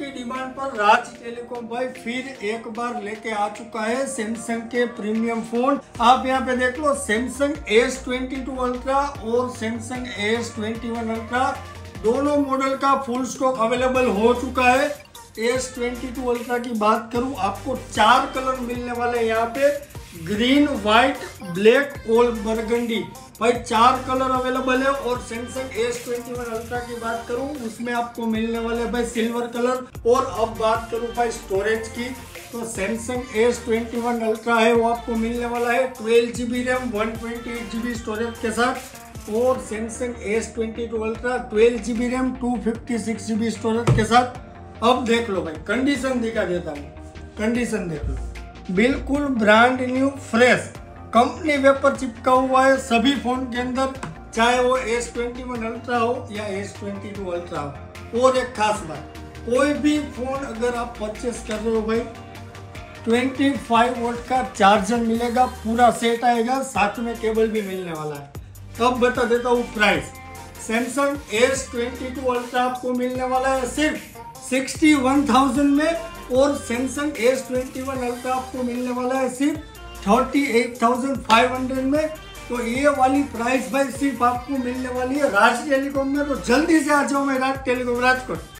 आपकी डिमांड पर राज टेलीकॉम भाई फिर एक बार लेके आ चुका है सैमसंग के प्रीमियम फ़ोन। आप यहाँ पे देख लो, Samsung S twenty two ultra और Samsung S twenty one ultra दोनों मॉडल का फुल स्टॉक अवेलेबल हो चुका है। एस ट्वेंटी टू अल्ट्रा की बात करूँ, आपको चार कलर मिलने वाले यहाँ पे ग्रीन व्हाइट ब्लैक और बरगंडी भाई, चार कलर अवेलेबल है और Samsung S twenty one ultra की बात करूँ, उसमें आपको मिलने वाले भाई सिल्वर कलर। और अब बात करूँ भाई स्टोरेज की तो Samsung S twenty one ultra है, वो आपको मिलने वाला है। Twelve G B RAM one twenty eight G B storage के साथ। और Samsung S twenty two ultra twelve G B RAM two fifty six G B storage के साथ। अब देख लो भाई कंडीशन दिखा देता हूँ। कंडीशन देख लो। बिल्कुल brand new fresh company wrapper चिपका हुआ है, सभी फ़ोन के अंदर, चाहे वो एस ट्वेंटी वन अल्ट्रा हो या एस ट्वेंटी टू अल्ट्रा हो। और एक खास बात, कोई भी फ़ोन अगर आप परचेस कर रहे हो भाई 25 वोल्ट का चार्जर मिलेगा, पूरा सेट आएगा, साथ में केबल भी मिलने वाला है। अब बता देता हूँ price Samsung S twenty two ultra आपको मिलने वाला है सिर्फ़ सिक्सटी वन थाउज़ेंड में, और Samsung S twenty one ultra आपको मिलने वाला है सिर्फ़ thirty eight thousand five hundred में तो ये वाली प्राइस भाई सिर्फ़ आपको मिलने वाली है। राज टेलीकॉम में तो जल्दी से आ जाओ मैं राज टेलीकॉम, राजकोट।